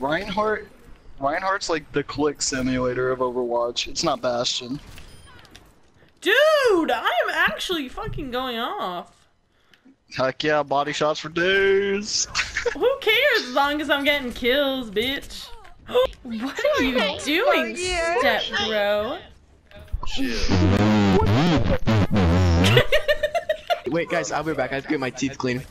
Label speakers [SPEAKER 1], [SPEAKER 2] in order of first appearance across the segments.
[SPEAKER 1] Reinhardt. Reinhardt's like the click simulator of Overwatch. It's not Bastion.
[SPEAKER 2] Dude, I am actually fucking going off.
[SPEAKER 1] Heck yeah, body shots for days.
[SPEAKER 2] Who cares as long as I'm getting kills, bitch? What are you doing, step bro?
[SPEAKER 3] Wait, guys, I'll be back. I have to get my teeth clean.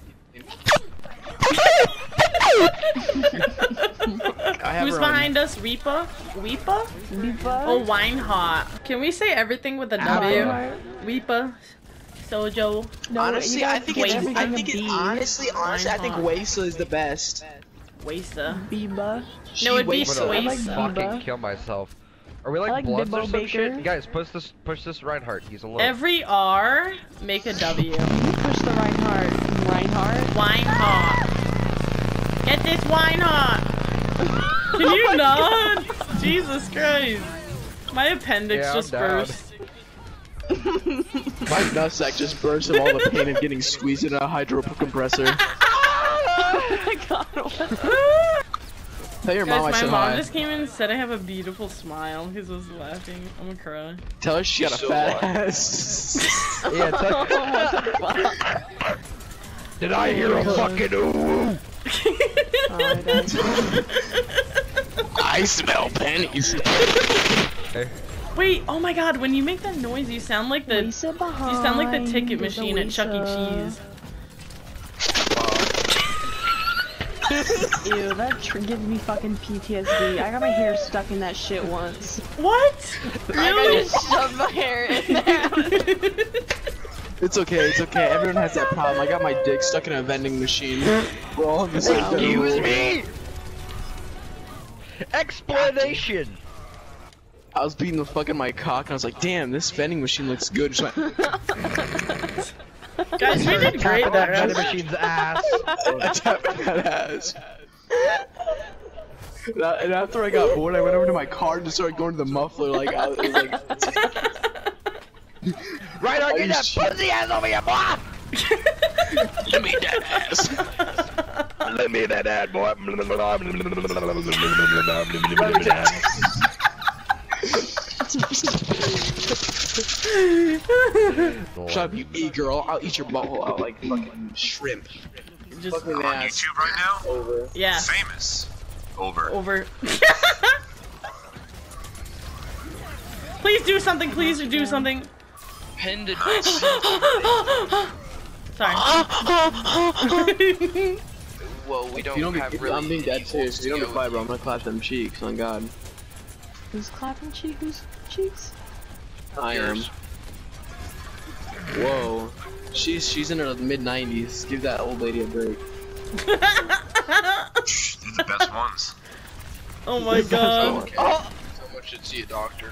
[SPEAKER 3] I have
[SPEAKER 2] Who's behind us? Reaper? Weepa?
[SPEAKER 4] Viva.
[SPEAKER 2] Oh, wine hot. Can we say everything with a W? Weepa. Sojo.
[SPEAKER 4] No,
[SPEAKER 3] honestly, I think
[SPEAKER 4] put
[SPEAKER 3] it's.
[SPEAKER 4] everything
[SPEAKER 3] I think it.
[SPEAKER 4] B.
[SPEAKER 3] Honestly, honestly, I think
[SPEAKER 2] Wine.
[SPEAKER 3] Wasa is the best.
[SPEAKER 2] Wasa.
[SPEAKER 4] Biba.
[SPEAKER 2] No, it'd be
[SPEAKER 3] Wasa.
[SPEAKER 4] I like
[SPEAKER 5] fucking kill myself. Are we like,
[SPEAKER 4] I like
[SPEAKER 5] bloods or
[SPEAKER 4] Bimbo
[SPEAKER 5] some shit? Guys, push this, push this Reinhardt. He's alone.
[SPEAKER 2] Every R, make a W.
[SPEAKER 4] Push the Reinhardt. Reinhardt.
[SPEAKER 2] Wine hot. Get this wine hot. Can you oh not? Jesus Christ. My appendix
[SPEAKER 5] Yeah,
[SPEAKER 2] just
[SPEAKER 5] down.
[SPEAKER 2] burst.
[SPEAKER 3] My nutsack just burst of all the pain of getting squeezed in a hydro compressor.
[SPEAKER 4] Oh my god, what?
[SPEAKER 3] Tell your mom I
[SPEAKER 2] Guys, my
[SPEAKER 3] said
[SPEAKER 2] mom
[SPEAKER 3] hi.
[SPEAKER 2] just came in and said I have a beautiful smile because I was laughing. I'm gonna cry.
[SPEAKER 3] Tell her she got a
[SPEAKER 1] So
[SPEAKER 3] fat ass.
[SPEAKER 5] Yeah, tell- oh, Did I hear a fucking ooh?
[SPEAKER 4] Alright, guys.
[SPEAKER 3] I smell pennies.
[SPEAKER 2] Wait, oh my god, when you make that noise, you sound like the you sound like the ticket
[SPEAKER 4] the
[SPEAKER 2] machine at Chuck E. Cheese.
[SPEAKER 4] Ew, that tr- gives me fucking PTSD. I got my hair stuck in that shit once.
[SPEAKER 2] What? Really?
[SPEAKER 4] shoved my hair in there.
[SPEAKER 3] It's okay, it's okay. Everyone has that problem. I got my dick stuck in a vending machine. We're all in the same
[SPEAKER 5] Excuse
[SPEAKER 3] boat.
[SPEAKER 5] me. Explanation.
[SPEAKER 3] I was beating the fuck in my cock and I was like, damn, this vending machine looks good. Just went,
[SPEAKER 2] Guys, we did great
[SPEAKER 5] Tap
[SPEAKER 2] that
[SPEAKER 5] that vending machine's ass.
[SPEAKER 3] tap that ass. And a- and after I got bored, I went over to my car and just started going to the muffler. Like, I was like,
[SPEAKER 5] Right on, get that
[SPEAKER 3] shit-
[SPEAKER 5] pussy ass over here, boy.
[SPEAKER 3] let me that ass.
[SPEAKER 5] Let me that ad, boy.
[SPEAKER 3] Shut up, you e girl. I'll eat your butthole out like fucking shrimp.
[SPEAKER 2] Just
[SPEAKER 3] Fuck me in the
[SPEAKER 6] On
[SPEAKER 3] ass.
[SPEAKER 6] YouTube right now?
[SPEAKER 3] Over.
[SPEAKER 2] yeah,
[SPEAKER 6] Famous. Over.
[SPEAKER 2] over. please do something. Please do something.
[SPEAKER 7] Pinned it.
[SPEAKER 2] Sorry.
[SPEAKER 7] Whoa, we don't,
[SPEAKER 3] you don't
[SPEAKER 7] have
[SPEAKER 3] get,
[SPEAKER 7] really
[SPEAKER 3] I'm being dead serious. You don't get
[SPEAKER 7] holes
[SPEAKER 3] quiet, bro, I'm gonna clap them cheeks. On God,
[SPEAKER 4] Who's clapping cheek? Who's cheeks?
[SPEAKER 3] I am. Whoa. She's she's in her mid 90s. Give that old lady a break.
[SPEAKER 6] They're the best ones.
[SPEAKER 2] oh my god.
[SPEAKER 7] Okay. Someone should see a doctor.